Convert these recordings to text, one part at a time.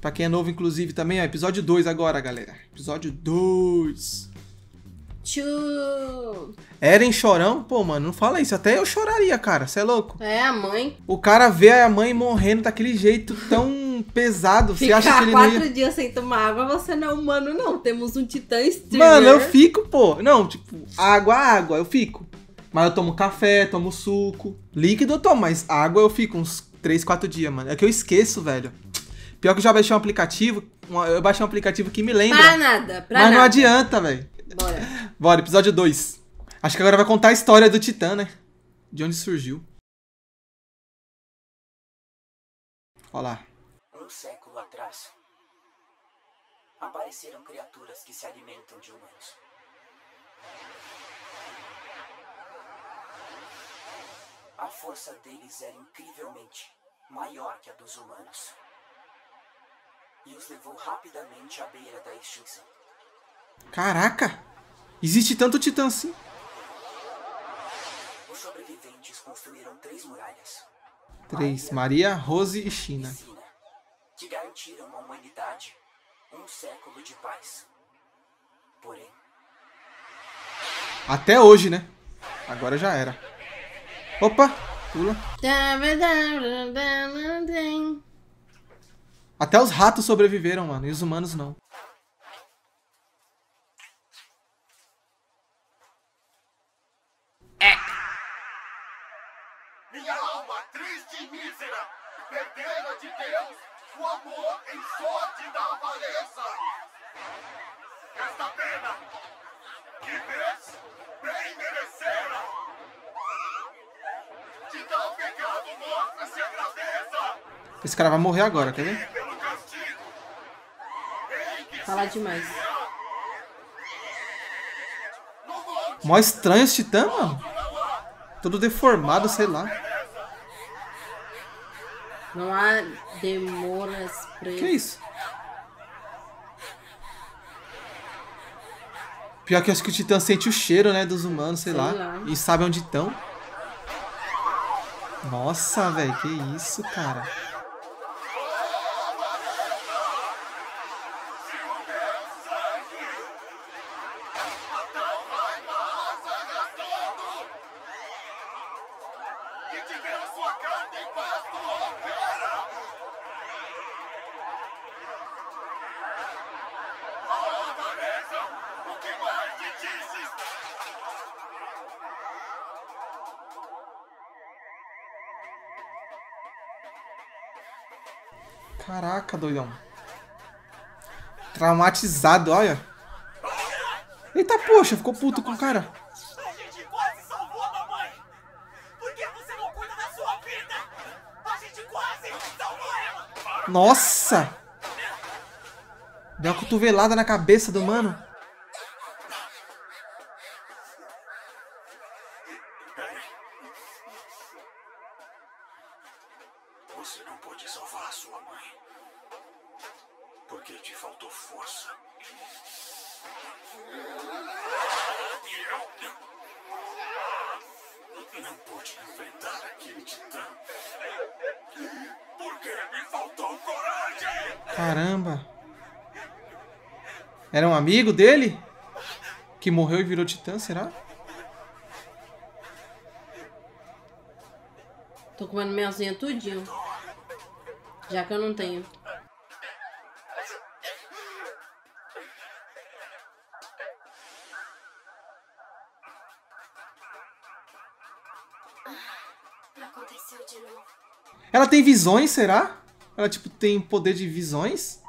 Pra quem é novo, inclusive, também, ó. Episódio 2 agora, galera. Episódio 2. Tchu. Eren chorão? Pô, mano, não fala isso. Até eu choraria, cara. Você é louco? É, a mãe. O cara vê a mãe morrendo daquele jeito tão pesado. Você acha que ele não quatro ia... dias sem tomar água, você não é humano, não. Temos um titã streamer. Mano, eu fico, pô. Não, tipo, água, água, eu fico. Mas eu tomo café, tomo suco. Líquido eu tomo, mas água eu fico uns 3, 4 dias, mano. É que eu esqueço, velho. Pior que eu já baixei um aplicativo. Eu baixei um aplicativo que me lembra. Pra nada, pra mas nada. não adianta, velho. Bora. Bora, episódio 2. Acho que agora vai contar a história do Titã, né? De onde surgiu. Olha lá. Um século atrás, apareceram criaturas que se alimentam de humanos. A força deles era incrivelmente maior que a dos humanos. E os levou rapidamente à beira da extinção. Caraca! Existe tanto Titã assim. Os sobreviventes construíram três muralhas. Três. Maria, Rose e China. Sina, que garantiram à humanidade um século de paz. Porém, Até hoje, né? Agora já era. Opa! Pula. Até os ratos sobreviveram, mano. E os humanos não. Minha alma triste e mísera, perdera de Deus o amor em sorte da avareza. Esta pena que vês, bem merecera. De tal pecado mostra-se a grandeza Esse cara vai morrer agora, quer ver? Fala demais. Mó estranho esse Titã, mano. Todo deformado, sei lá. Não há demoras presas. Que isso? Pior que eu acho que o Titã sente o cheiro, né, dos humanos, sei, Sei lá, lá. E sabe onde estão. Nossa, velho, que isso, cara. Caraca, doidão. Traumatizado, olha. Eita, poxa, ficou puto com o cara. Nossa! Deu uma cotovelada na cabeça do mano. Você não pôde salvar sua mãe. Porque te faltou força. E eu não pude enfrentar aquele titã. Porque me faltou coragem! Caramba. Era um amigo dele? Que morreu e virou titã, será? Tô comendo minha unha tudinho. Já que eu não tenho. Aconteceu de novo. Ela tem visões, será? Ela, tipo, tem poder de visões?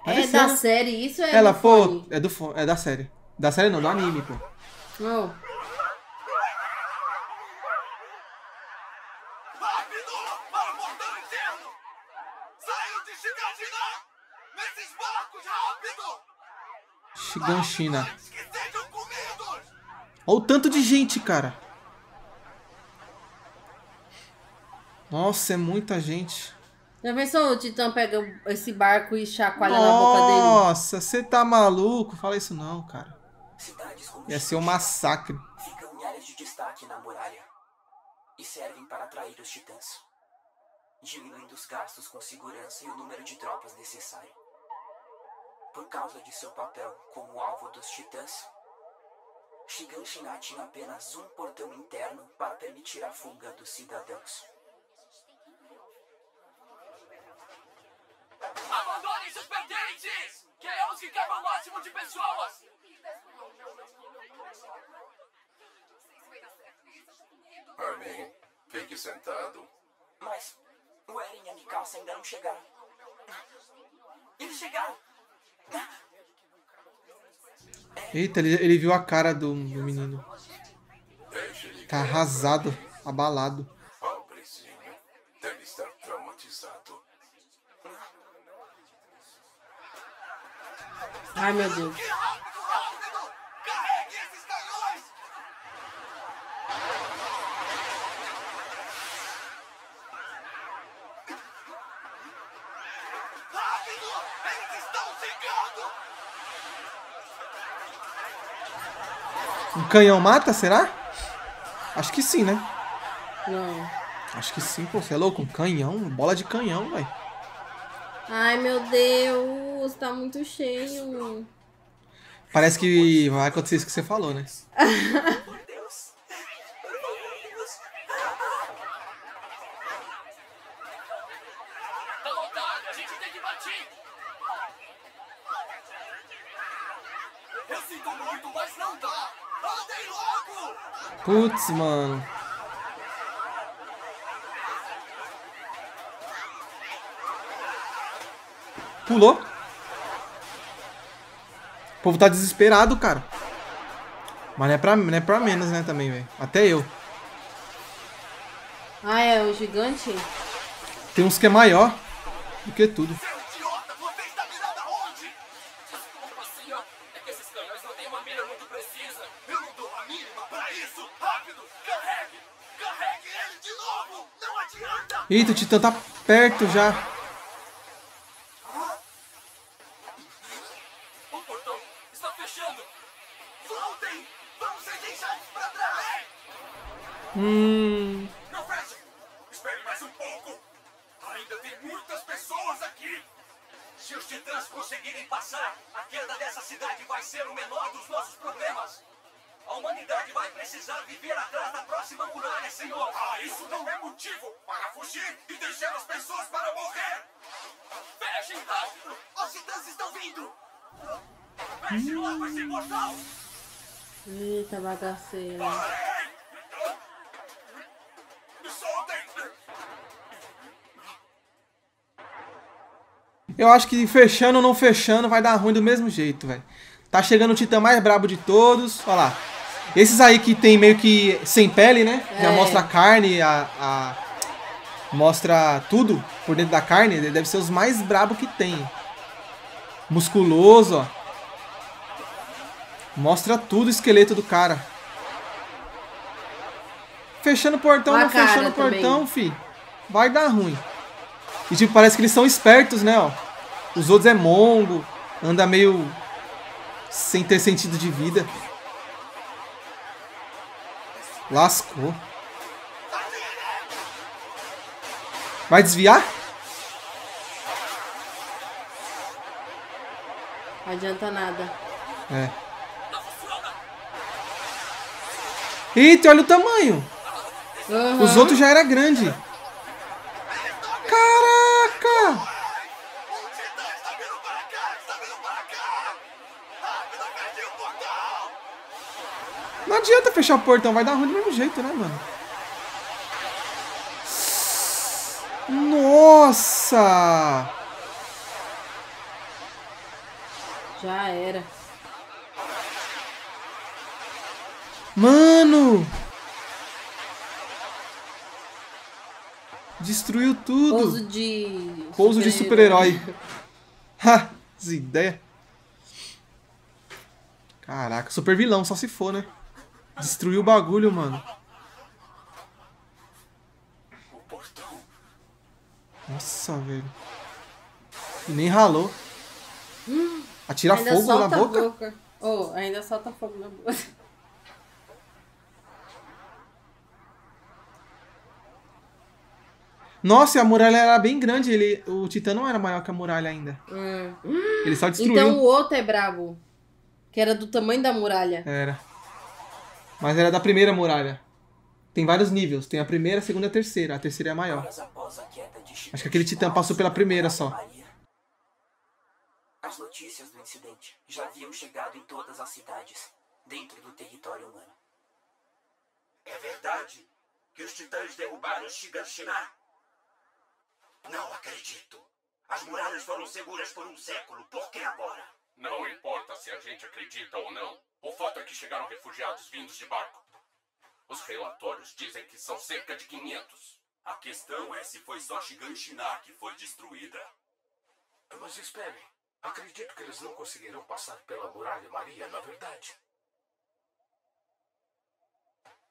É Parece da ela. série, isso é Ela, do pô, fone? é do é da série. Da série não, do anime, pô. Oh, Rápido! Para o portão interno! Saiam de Shiganshina! Nesses barcos, rápido! Comidos! Olha o tanto de gente, cara. Nossa, é muita gente. já pensou o Titã pega esse barco e chacoalha na boca dele? Nossa, você tá maluco? Fala isso não, cara. Ia ser um massacre. ficam em áreas de destaque na muralha e servem para atrair os titãs. diminuindo os gastos com segurança e o número de tropas necessário. Por causa de seu papel como alvo dos titãs, Shiganshina tinha apenas um portão interno para permitir a fuga dos cidadãos. Abandonem seus pertences! Queremos que caiba o máximo de pessoas! Armin, fique sentado. Mas o Eren e a Mikasa ainda não chegaram. Eles chegaram! Eita, ele, ele viu a cara do, do menino. Tá arrasado, abalado. Ai, meu Deus. Canhão mata, será? Acho que sim, né? Não. Acho que sim, pô. Você é louco? Um canhão? Bola de canhão, velho. Ai, meu Deus. Tá muito cheio. Parece que vai acontecer isso que você falou, né? Por Deus! Tá lotado! A gente tem que bater! Eu sinto muito, mas não dá! Andem logo! Putz, mano. Pulou. O povo tá desesperado, cara. Mas não é pra, não é pra menos, né, também, velho. Até eu. Ah, é o gigante? Tem uns que é maior do que tudo. Eita, o Titã tá perto já. Precisar viver atrás da próxima muralha, senhor! Ah, isso não é motivo para fugir e deixar as pessoas para morrer! Fechem rápido! Os titãs estão vindo! Feche logo esse portal! Eita, bagaceira. Parem! Me soltem! Eu acho que fechando ou não fechando vai dar ruim do mesmo jeito, velho. Tá chegando o Titã mais brabo de todos. Olha lá. Esses aí que tem meio que sem pele, né? Já É. mostra a carne, a, a- Mostra tudo por dentro da carne. Deve ser os mais brabos que tem. Musculoso, ó. Mostra tudo o esqueleto do cara. Fechando o portão, não fechando o portão, também. fi. Vai dar ruim. E tipo, parece que eles são espertos, né, ó. Os outros é mongo, anda meio sem ter sentido de vida. Lascou. Vai desviar? Não adianta nada. É. Eita, olha o tamanho. Aham. Os outros já era grande. Caraca! Um titã está vindo para cá! Não adianta fechar o portão, vai dar ruim do mesmo jeito, né, mano? Nossa! Já era. Mano! Destruiu tudo. Pouso de. Pouso de super-herói. Ha! As ideias. Caraca, super vilão, só se for, né? Destruiu o bagulho, mano. Nossa, velho. E nem ralou. Atira Ainda fogo na boca? boca. Oh, ainda solta fogo na boca. Nossa, a muralha era bem grande. Ele, o Titã não era maior que a muralha ainda. Hum. Ele só destruiu. Então o outro é brabo. Que era do tamanho da muralha. Era. Mas era da primeira muralha. Tem vários níveis. Tem a primeira, a segunda e a terceira. A terceira é a maior. Acho que aquele titã passou pela primeira só. As notícias do incidente já haviam chegado em todas as cidades, dentro do território humano. É verdade que os titãs derrubaram Shiganshina? Não acredito. As muralhas foram seguras por um século. Por que agora? Não importa se a gente acredita ou não. O fato é que chegaram refugiados vindos de barco. Os relatórios dizem que são cerca de 500. A questão é se foi só Shiganshina que foi destruída. Mas espere. Acredito que eles não conseguirão passar pela muralha Maria, na verdade.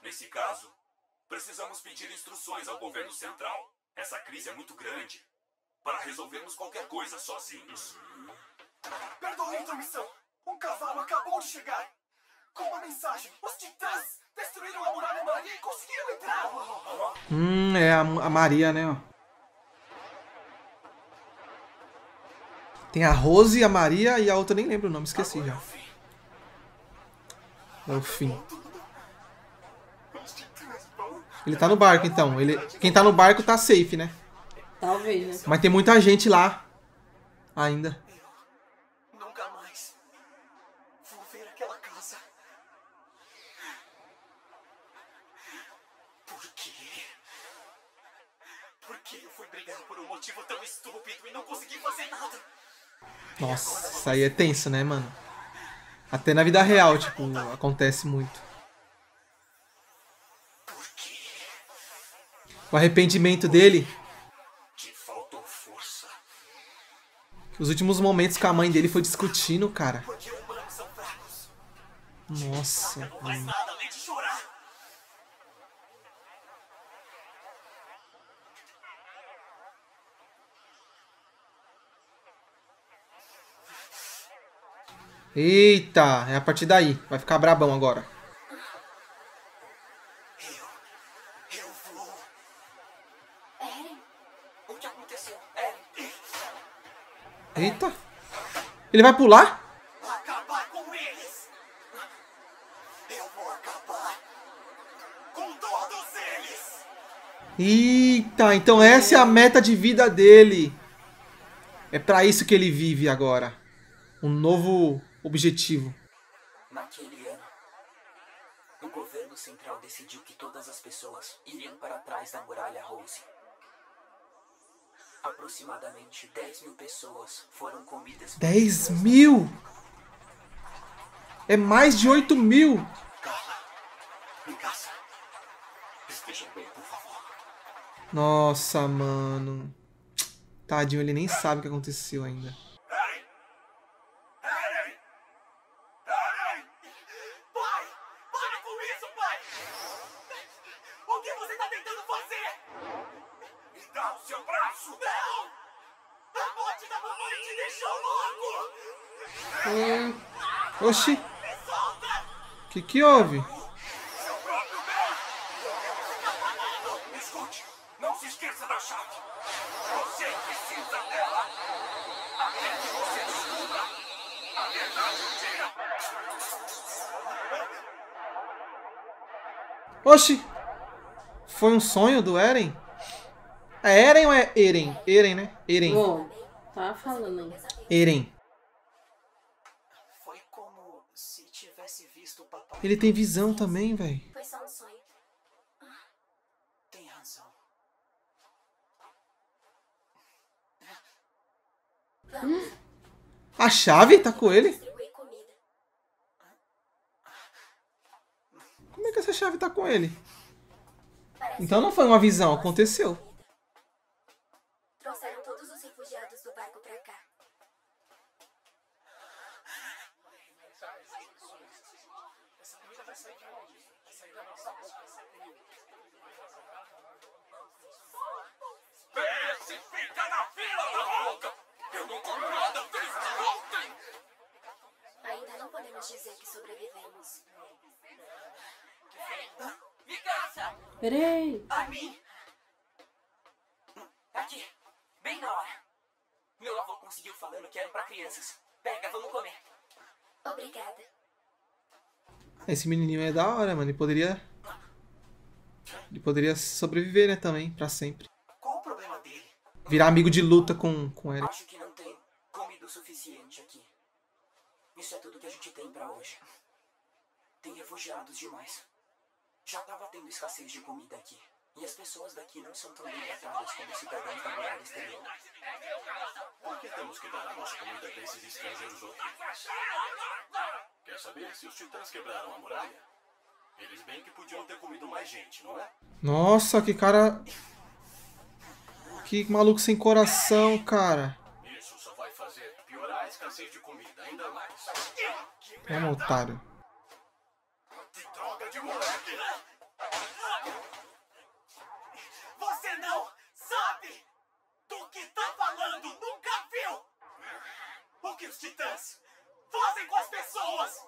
Nesse caso, precisamos pedir instruções ao governo central. Essa crise é muito grande para resolvermos qualquer coisa sozinhos. Perdoe a intromissão. Um cavalo acabou de chegar. Com uma mensagem. Os titãs destruíram a muralha Maria e conseguiram entrar. Hum, é a, a Maria, né? Tem a Rose, a Maria e a outra nem lembro o nome, esqueci já. É o fim. Ele tá no barco então. Ele, quem tá no barco tá safe, né? Talvez, né? Mas tem muita gente lá ainda. Nossa, isso aí é tenso, né, mano? Até na vida real, tipo, acontece muito. O arrependimento dele, os últimos momentos com a mãe dele foi discutindo, cara. Nossa. Mano. nada além de chorar. Eita, é a partir daí. Vai ficar brabão agora. Eu. Eu vou. Eren, O que aconteceu? Eren, Eita. Ele vai pular? Acabar com eles. Eu vou acabar com todos eles. Eita, então essa é a meta de vida dele. É pra isso que ele vive agora. Um novo objetivo. naquele ano, o governo central decidiu que todas as pessoas iriam para trás da muralha Rose. Aproximadamente 10 mil pessoas foram comidas por 10 titãs. mil? É mais de 8 mil. Carla, Mikasa, estejam bem, por favor. Nossa, mano. Tadinho, ele nem sabe o que aconteceu ainda. A verdade um dia. Oxi. Foi um sonho do Eren? É Eren ou é Eren? Eren, né? Eren. Bom, tava falando aí. Eren. Ele tem visão também, velho. foi só um sonho. Tem razão. A chave tá com ele? Como é que essa chave tá com ele? Então não foi uma visão, aconteceu. Esse fica na fila da boca. Eu não comi nada desde ontem. Ainda não podemos dizer que sobrevivemos. Mikasa! Peraí. A mim! Bem na hora. Meu avô conseguiu falando que eram pra crianças. Pega, vamos comer. Obrigada. Esse menininho é da hora, mano. Ele poderia. Ele poderia sobreviver, né, também, pra sempre. Qual o problema dele? Virar amigo de luta com, com ele. Acho que não tem comida o suficiente aqui. Isso é tudo que a gente tem pra hoje. Tem refugiados demais. Já tava tendo escassez de comida aqui. E as pessoas daqui não são tão bem tratadas como cidadãos da muralha exterior. Por que temos que dar a nossa comida pra esses estrangeiros horríveis? Quer saber se os titãs quebraram a muralha? Eles bem que podiam ter comido mais gente, não é? Nossa, que cara. Que maluco sem coração, cara. Isso só vai fazer piorar a escassez de comida ainda mais. É um otário. Que droga de moleque! Você não sabe do que tá falando! Nunca viu o que os titãs fazem com as pessoas!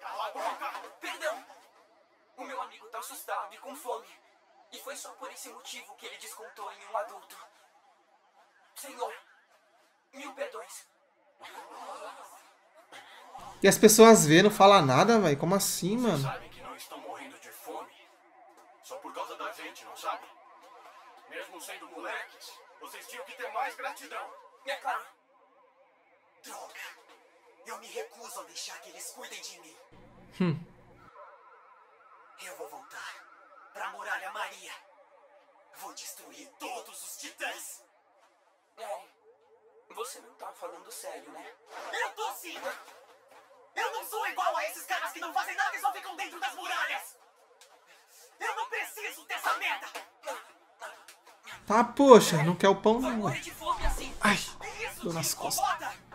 Cala a boca! Perdão! O meu amigo tá assustado e com fome. E foi só por esse motivo que ele descontou em um adulto. Senhor, mil perdões. E as pessoas vê, não fala nada, velho. Como assim, mano? Sabe que não estão morrendo de fome? Só por causa da gente, não sabe? Mesmo sendo moleques, vocês tinham que ter mais gratidão. É claro, Droga! Eu me recuso a deixar que eles cuidem de mim. Hum. Eu vou voltar pra Muralha Maria. Vou destruir todos os titãs. é. Você não tá falando sério, né? Eu tô sim! Eu não sou igual a esses caras que não fazem nada e só ficam dentro das muralhas! Eu não preciso dessa merda! Tá, poxa, não quer o pão, não. assim. Ai, isso dor nas costas.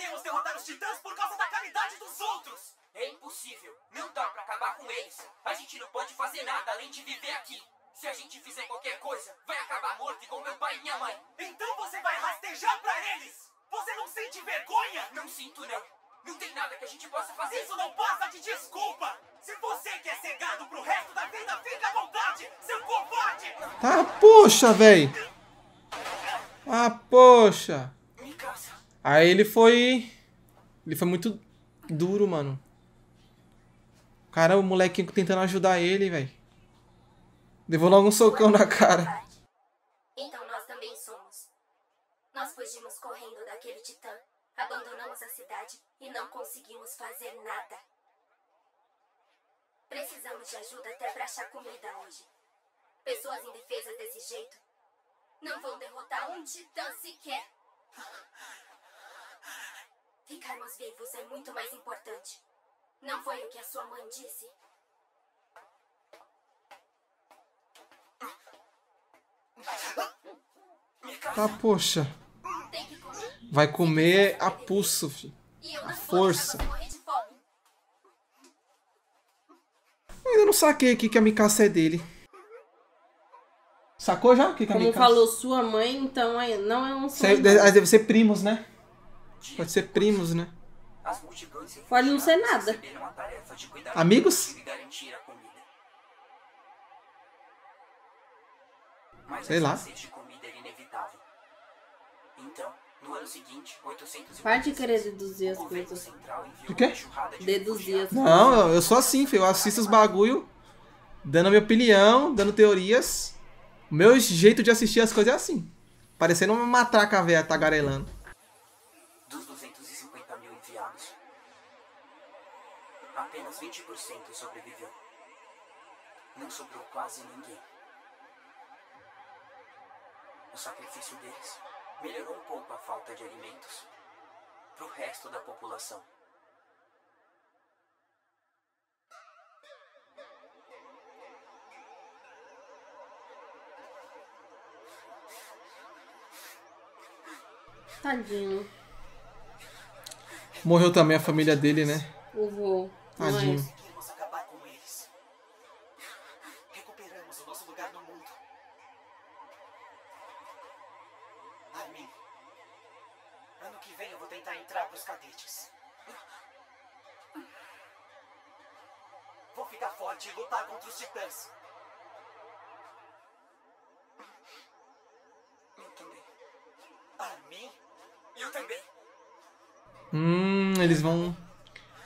Podemos derrotar os titãs por causa da caridade dos outros! É impossível. Não dá pra acabar com eles. A gente não pode fazer nada além de viver aqui. Se a gente fizer qualquer coisa, vai acabar morto igual meu pai e minha mãe. Então você vai rastejar pra eles! Você não sente vergonha? Não sinto, não. Não tem nada que a gente possa fazer. Isso não passa de desculpa! Se você quer ser gado pro resto da vida, fica à vontade, seu covarde! Tá, poxa, velho. Ah, poxa. Me cansa. Aí ele foi. Ele foi muito duro, mano. Cara, o molequinho tentando ajudar ele, velho. Levou logo um socão na cara. Então nós também somos. Nós fugimos correndo daquele titã, abandonamos a cidade e não conseguimos fazer nada. Precisamos de ajuda até pra achar comida hoje. Pessoas indefesas desse jeito não vão derrotar um titã sequer. Ficarmos vivos é muito mais importante. Não foi o que a sua mãe disse? Tá, poxa. Vai comer a pulso, filho. Não força. Eu ainda não saquei aqui que a Mikasa é dele. Sacou já? O que, que a Como falou sua mãe, então é- não é um Cê- sonho. de- Deve ser primos, né? Pode ser primos, né? As multidões Pode não ser nada. Amigos? Sei lá. escassez de. Então, no ano seguinte, 800 Para de querer deduzir as coisas. O quê? Deduzir as refugiados. Não, eu, sou assim, filho. Eu assisto os bagulho, dando a minha opinião, dando teorias. O meu jeito de assistir as coisas é assim. Parecendo uma matraca velha tagarelando. Apenas 20% sobreviveu. Não sobrou quase ninguém. O sacrifício deles melhorou um pouco a falta de alimentos para o resto da população. Tadinho. Morreu também a família dele, né? O vô. Tadinho. Mas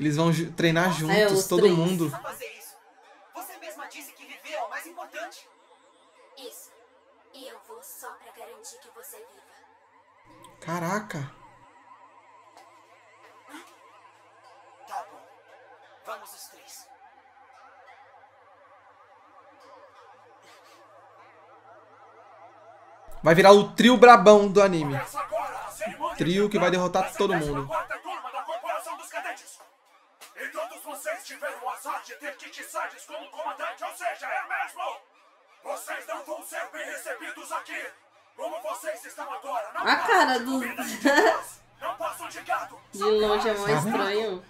Eles vão treinar juntos, É, todo três. mundo. Pra fazer isso. Você mesma disse que viver é o mais importante. Isso. E eu vou só pra garantir que você viva. Caraca. Tá bom. Vamos os três. Vai virar o trio brabão do anime. Trio que vai derrotar todo mundo. De ter como comandante, ou seja, é mesmo? Vocês não vão ser bem recebidos aqui. Como vocês estão agora. Não A cara do. Não passam de gado. De longe é mais estranho.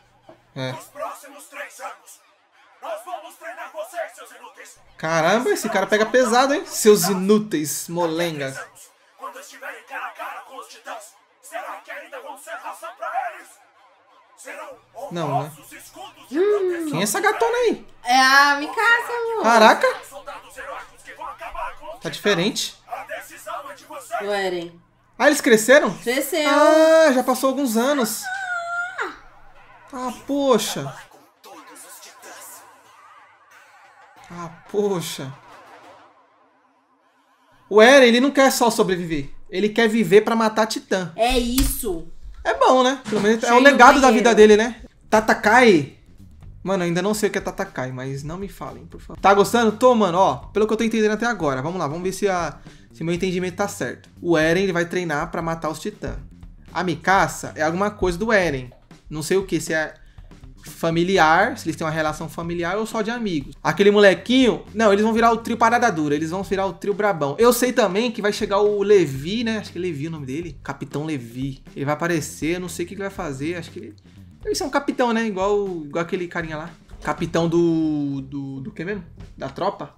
É. Nos próximos três anos, nós vamos treinar vocês, seus inúteis. Caramba, esse cara pega pesado, hein? Seus inúteis, molenga. Anos, Quando estiverem cara a cara com os titãs, será que ainda vão ser ração pra eles? Não, né? proteção. Quem é essa gatona aí? É a Mikasa, amor. Caraca, tá diferente. Decisão é. O Eren. Ah, eles cresceram? Cresceu. Ah, já passou alguns anos. Ah, poxa. Os titãs. Ah, poxa. O Eren, ele não quer só sobreviver. Ele quer viver pra matar Titã. É isso. É bom, né? Pelo menos é Cheio o legado da vida dele, né? Tatakai. Mano, eu ainda não sei o que é Tatakai, mas não me falem, por favor. Tá gostando? Tô, mano, ó. Pelo que eu tô entendendo até agora. Vamos lá, vamos ver se, a, se meu entendimento tá certo. O Eren, ele vai treinar pra matar os titãs. A Mikasa é alguma coisa do Eren. Não sei o que, se é familiar, se eles têm uma relação familiar ou só de amigos. Aquele molequinho, não, eles vão virar o trio parada dura, eles vão virar o trio brabão. Eu sei também que vai chegar o Levi, né? Acho que é Levi o nome dele. Capitão Levi. Ele vai aparecer, não sei o que ele vai fazer, acho que ele. Eles são capitão, né? Igual, igual aquele carinha lá. Capitão do. do. do que mesmo? Da tropa?